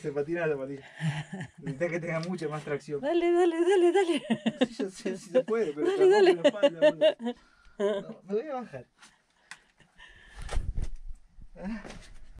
se patina la zapatilla. Necesitas que tenga mucha más tracción. Dale, dale, dale, dale. Sí, yo sé si se puede, pero Dale, dale. la espalda. No, me voy a bajar. Ah.